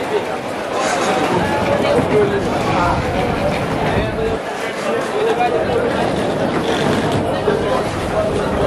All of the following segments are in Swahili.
Thank you.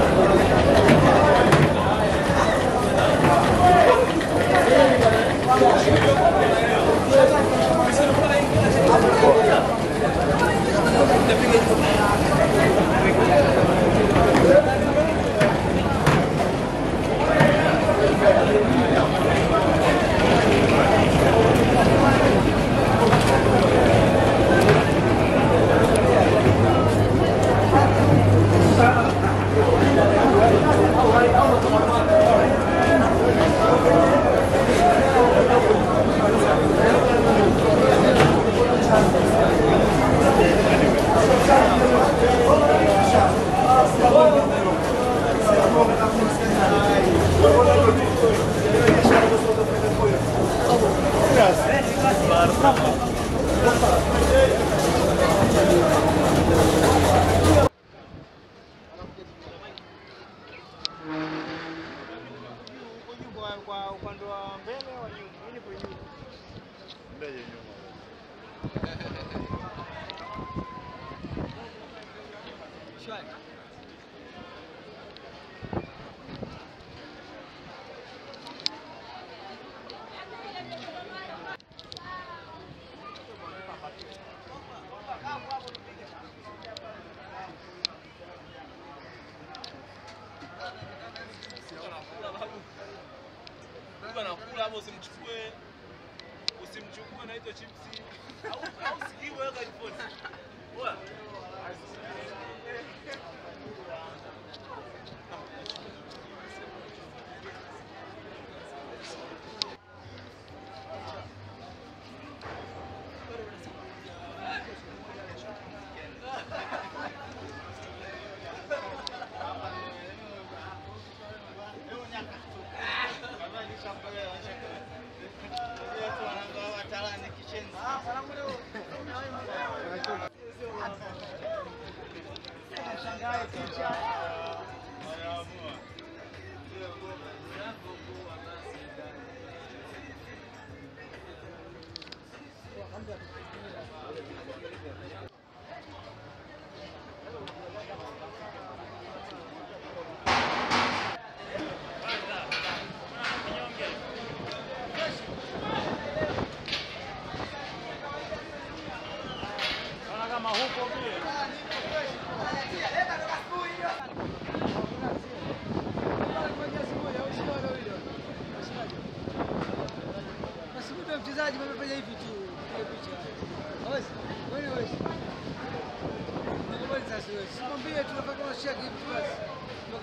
Kwa upande wa mbele wa. Anakula ama usimchukue usimchukue na chipsi au au sijui weka ripoti. Thank you. Yes. Mambie tunafanya shia kitu basi. Ndio